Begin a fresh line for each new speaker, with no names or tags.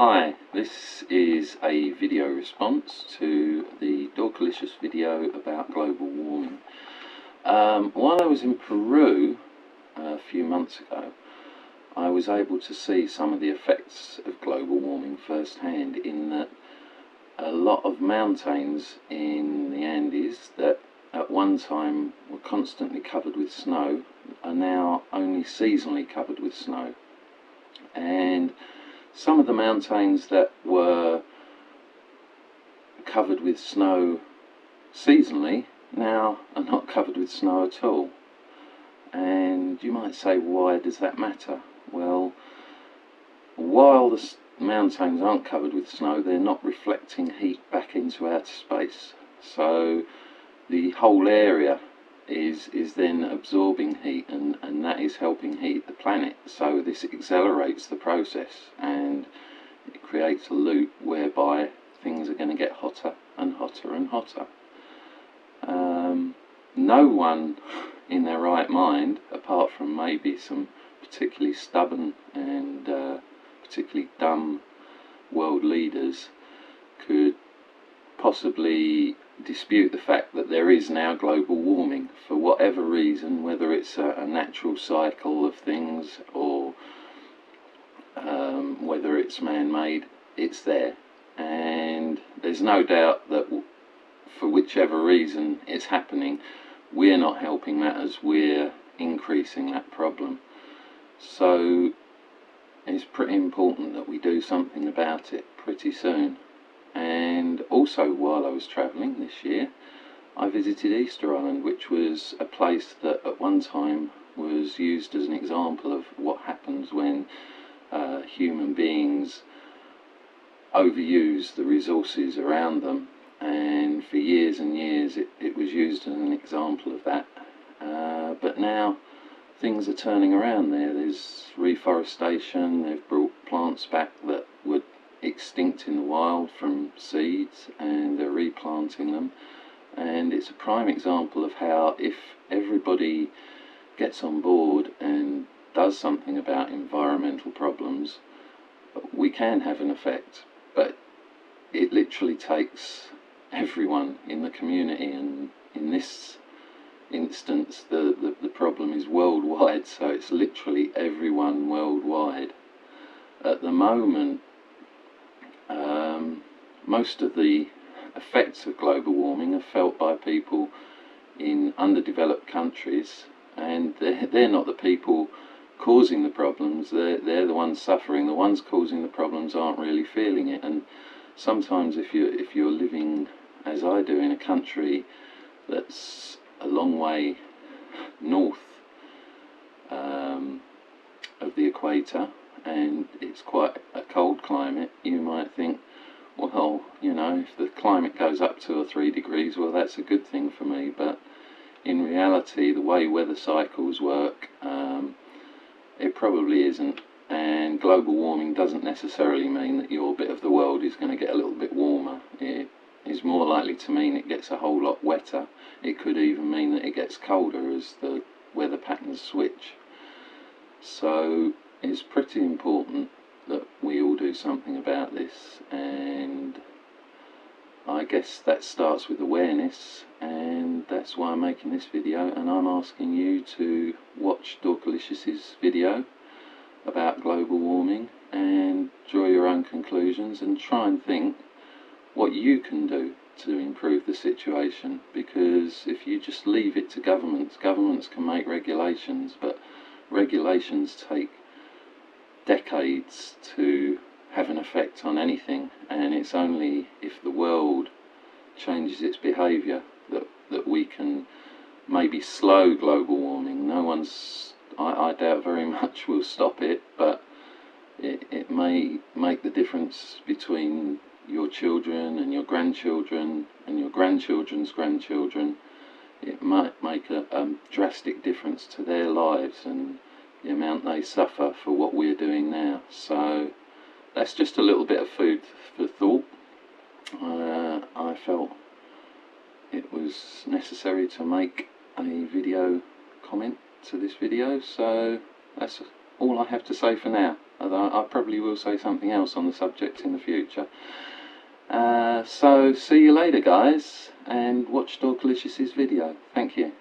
Hi, this is a video response to the Dorkalicious video about global warming. Um, while I was in Peru a few months ago, I was able to see some of the effects of global warming firsthand in that a lot of mountains in the Andes that at one time were constantly covered with snow are now only seasonally covered with snow. And some of the mountains that were covered with snow seasonally now are not covered with snow at all. And you might say, why does that matter? Well, while the mountains aren't covered with snow, they're not reflecting heat back into outer space. So the whole area is is then absorbing heat and, and that is helping heat the planet. So this accelerates the process and it creates a loop whereby things are going to get hotter and hotter and hotter. Um, no one in their right mind, apart from maybe some particularly stubborn and uh, particularly dumb world leaders, could possibly dispute the fact that there is now global warming for whatever reason, whether it's a, a natural cycle of things or um, whether it's man made, it's there. And there's no doubt that for whichever reason it's happening, we're not helping matters, we're increasing that problem. So it's pretty important that we do something about it pretty soon. And also, while I was travelling this year, I visited Easter Island, which was a place that at one time was used as an example of what happens when uh, human beings overuse the resources around them. And for years and years, it, it was used as an example of that. Uh, but now things are turning around there. There's reforestation, they've brought plants back extinct in the wild from seeds and they're replanting them. And it's a prime example of how if everybody gets on board and does something about environmental problems, we can have an effect. But it literally takes everyone in the community and in this instance the, the, the problem is worldwide so it's literally everyone worldwide at the moment most of the effects of global warming are felt by people in underdeveloped countries, and they're, they're not the people causing the problems, they're, they're the ones suffering. The ones causing the problems aren't really feeling it, and sometimes if, you, if you're living, as I do, in a country that's a long way north um, of the equator, and it's quite a cold climate, you might think, well, you know, if the climate goes up two or three degrees, well, that's a good thing for me. But in reality, the way weather cycles work, um, it probably isn't. And global warming doesn't necessarily mean that your bit of the world is going to get a little bit warmer. It is more likely to mean it gets a whole lot wetter. It could even mean that it gets colder as the weather patterns switch. So it's pretty important that we all do something about this and I guess that starts with awareness and that's why I'm making this video and I'm asking you to watch Dorkalicious's video about global warming and draw your own conclusions and try and think what you can do to improve the situation because if you just leave it to governments, governments can make regulations but regulations take decades to have an effect on anything, and it's only if the world changes its behaviour that, that we can maybe slow global warming. No one's, I, I doubt very much, will stop it, but it, it may make the difference between your children and your grandchildren and your grandchildren's grandchildren. It might make a, a drastic difference to their lives and the amount they suffer for what we're doing now. So that's just a little bit of food for thought. Uh, I felt it was necessary to make a video comment to this video, so that's all I have to say for now. although I probably will say something else on the subject in the future. Uh, so see you later guys and watch Dorkalicious' video. Thank you.